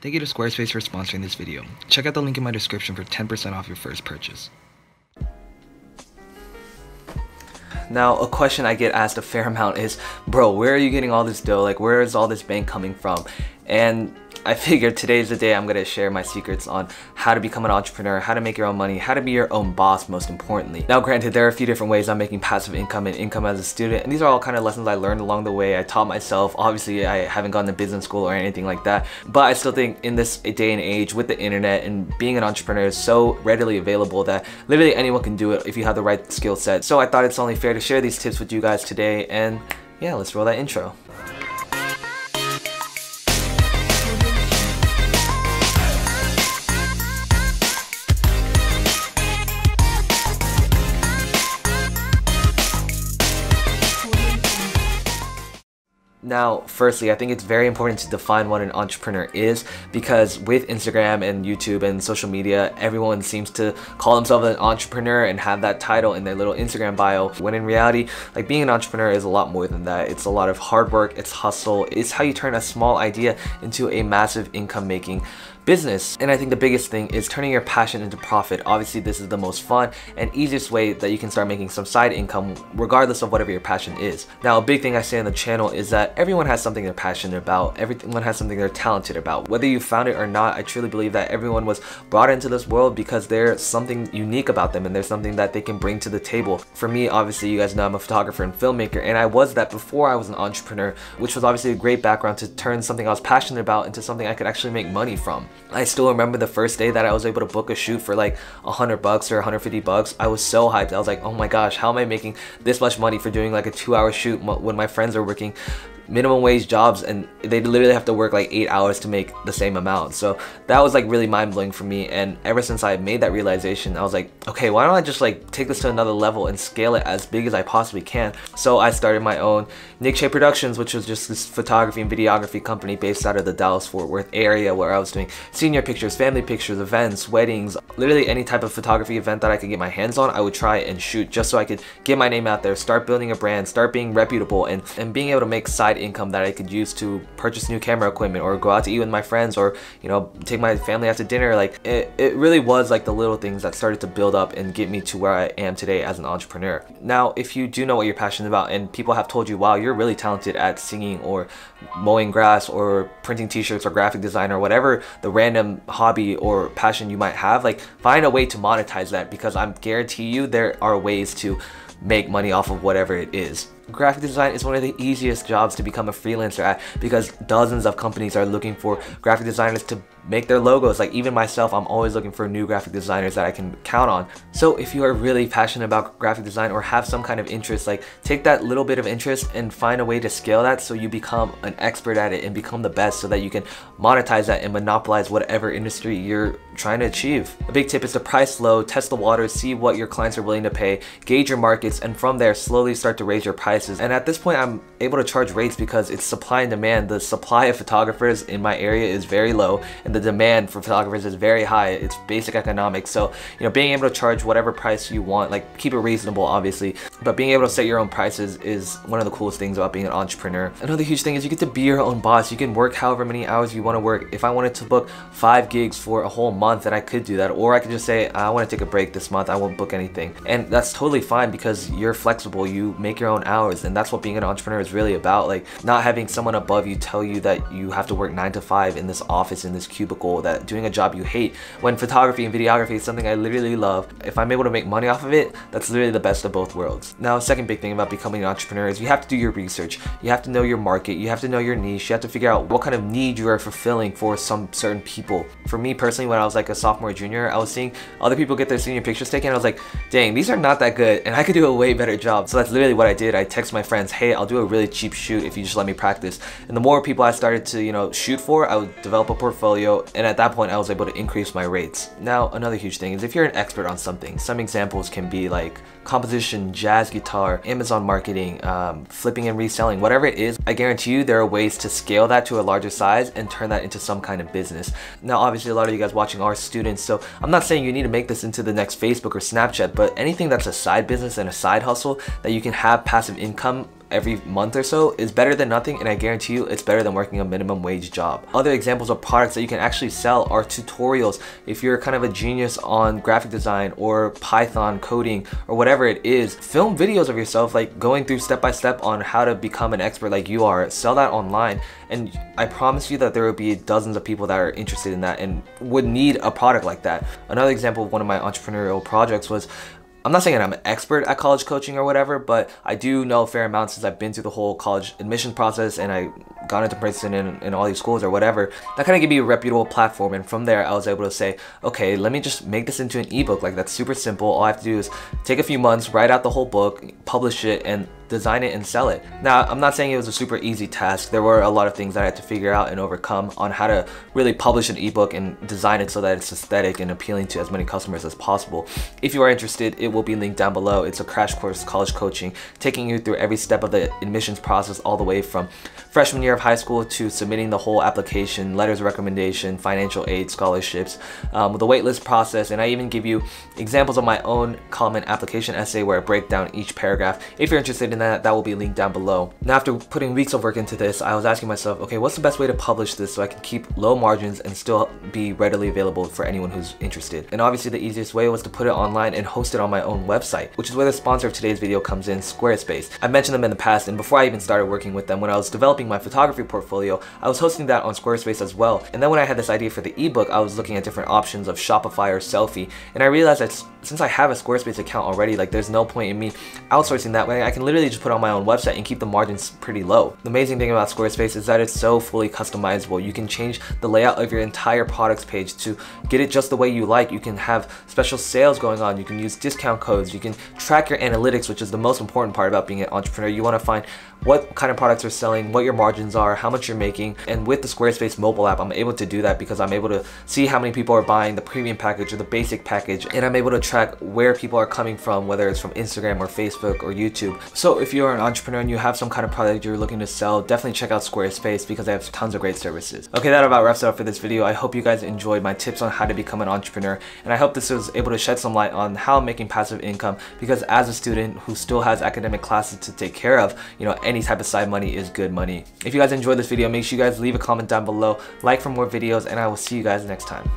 Thank you to Squarespace for sponsoring this video. Check out the link in my description for 10% off your first purchase. Now, a question I get asked a fair amount is, bro, where are you getting all this dough? Like, where is all this bank coming from? And I figured today's the day I'm gonna share my secrets on how to become an entrepreneur, how to make your own money, how to be your own boss most importantly. Now granted, there are a few different ways I'm making passive income and income as a student, and these are all kind of lessons I learned along the way. I taught myself. Obviously, I haven't gone to business school or anything like that, but I still think in this day and age with the internet and being an entrepreneur is so readily available that literally anyone can do it if you have the right skill set. So I thought it's only fair to share these tips with you guys today, and yeah, let's roll that intro. Now, firstly, I think it's very important to define what an entrepreneur is because with Instagram and YouTube and social media, everyone seems to call themselves an entrepreneur and have that title in their little Instagram bio. When in reality, like being an entrepreneur is a lot more than that. It's a lot of hard work, it's hustle, it's how you turn a small idea into a massive income making business. And I think the biggest thing is turning your passion into profit. Obviously, this is the most fun and easiest way that you can start making some side income regardless of whatever your passion is. Now, a big thing I say on the channel is that everyone has something they're passionate about. Everyone has something they're talented about. Whether you found it or not, I truly believe that everyone was brought into this world because there's something unique about them and there's something that they can bring to the table. For me, obviously, you guys know I'm a photographer and filmmaker and I was that before I was an entrepreneur, which was obviously a great background to turn something I was passionate about into something I could actually make money from. I still remember the first day that I was able to book a shoot for like 100 bucks or 150 bucks. I was so hyped. I was like, oh my gosh, how am I making this much money for doing like a two hour shoot when my friends are working minimum wage jobs and they literally have to work like eight hours to make the same amount. So that was like really mind blowing for me. And ever since I made that realization, I was like, okay, why don't I just like take this to another level and scale it as big as I possibly can? So I started my own Nick Chae Productions, which was just this photography and videography company based out of the Dallas Fort Worth area where I was doing senior pictures, family pictures, events, weddings, literally any type of photography event that I could get my hands on, I would try and shoot just so I could get my name out there, start building a brand, start being reputable and, and being able to make side income that I could use to purchase new camera equipment or go out to eat with my friends or, you know, take my family out to dinner. Like it, it really was like the little things that started to build up and get me to where I am today as an entrepreneur. Now, if you do know what you're passionate about and people have told you, wow, you're really talented at singing or mowing grass or printing t-shirts or graphic design or whatever the random hobby or passion you might have, like find a way to monetize that because I'm guarantee you there are ways to make money off of whatever it is graphic design is one of the easiest jobs to become a freelancer at because dozens of companies are looking for graphic designers to make their logos. Like even myself, I'm always looking for new graphic designers that I can count on. So if you are really passionate about graphic design or have some kind of interest, like take that little bit of interest and find a way to scale that so you become an expert at it and become the best so that you can monetize that and monopolize whatever industry you're trying to achieve. A big tip is to price low, test the waters, see what your clients are willing to pay, gauge your markets, and from there slowly start to raise your prices. And at this point, I'm able to charge rates because it's supply and demand. The supply of photographers in my area is very low and the the demand for photographers is very high. It's basic economics. So, you know, being able to charge whatever price you want, like keep it reasonable, obviously, but being able to set your own prices is one of the coolest things about being an entrepreneur. Another huge thing is you get to be your own boss. You can work however many hours you want to work. If I wanted to book five gigs for a whole month, then I could do that. Or I could just say, I want to take a break this month. I won't book anything. And that's totally fine because you're flexible. You make your own hours. And that's what being an entrepreneur is really about. Like not having someone above you tell you that you have to work nine to five in this office, in this cubicle cubicle, that doing a job you hate, when photography and videography is something I literally love, if I'm able to make money off of it, that's literally the best of both worlds. Now, second big thing about becoming an entrepreneur is you have to do your research. You have to know your market, you have to know your niche, you have to figure out what kind of need you are fulfilling for some certain people. For me personally, when I was like a sophomore, junior, I was seeing other people get their senior pictures taken, I was like, dang, these are not that good, and I could do a way better job. So that's literally what I did. I text my friends, hey, I'll do a really cheap shoot if you just let me practice. And the more people I started to, you know, shoot for, I would develop a portfolio, and at that point, I was able to increase my rates. Now, another huge thing is if you're an expert on something, some examples can be like composition, jazz guitar, Amazon marketing, um, flipping and reselling, whatever it is, I guarantee you there are ways to scale that to a larger size and turn that into some kind of business. Now, obviously, a lot of you guys watching are students, so I'm not saying you need to make this into the next Facebook or Snapchat, but anything that's a side business and a side hustle that you can have passive income every month or so is better than nothing and I guarantee you it's better than working a minimum wage job. Other examples of products that you can actually sell are tutorials. If you're kind of a genius on graphic design or Python coding or whatever it is, film videos of yourself like going through step by step on how to become an expert like you are, sell that online and I promise you that there will be dozens of people that are interested in that and would need a product like that. Another example of one of my entrepreneurial projects was I'm not saying I'm an expert at college coaching or whatever, but I do know a fair amount since I've been through the whole college admission process and I got into Princeton and, and all these schools or whatever. That kind of gave me a reputable platform and from there I was able to say, okay, let me just make this into an ebook. Like that's super simple. All I have to do is take a few months, write out the whole book, publish it, and design it and sell it. Now, I'm not saying it was a super easy task. There were a lot of things that I had to figure out and overcome on how to really publish an ebook and design it so that it's aesthetic and appealing to as many customers as possible. If you are interested, it will be linked down below. It's a crash course college coaching, taking you through every step of the admissions process all the way from freshman year of high school to submitting the whole application, letters of recommendation, financial aid, scholarships, um, the waitlist process, and I even give you examples of my own common application essay where I break down each paragraph. If you're interested in that, that will be linked down below. Now after putting weeks of work into this, I was asking myself, okay, what's the best way to publish this so I can keep low margins and still be readily available for anyone who's interested? And obviously the easiest way was to put it online and host it on my own website, which is where the sponsor of today's video comes in, Squarespace. I've mentioned them in the past and before I even started working with them, when I was developing my photography portfolio, I was hosting that on Squarespace as well. And then when I had this idea for the ebook, I was looking at different options of Shopify or Sellfy, and I realized that since I have a Squarespace account already, like there's no point in me outsourcing that way. I can literally just put on my own website and keep the margins pretty low. The amazing thing about Squarespace is that it's so fully customizable. You can change the layout of your entire products page to get it just the way you like. You can have special sales going on. You can use discount codes. You can track your analytics, which is the most important part about being an entrepreneur. You want to find what kind of products are selling, what your margins are, how much you're making. And with the Squarespace mobile app, I'm able to do that because I'm able to see how many people are buying the premium package or the basic package. And I'm able to track where people are coming from, whether it's from Instagram or Facebook or YouTube. If you're an entrepreneur and you have some kind of product you're looking to sell, definitely check out Squarespace because they have tons of great services. Okay, that about wraps it up for this video. I hope you guys enjoyed my tips on how to become an entrepreneur. And I hope this was able to shed some light on how I'm making passive income because as a student who still has academic classes to take care of, you know, any type of side money is good money. If you guys enjoyed this video, make sure you guys leave a comment down below, like for more videos, and I will see you guys next time.